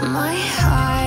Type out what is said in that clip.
My heart.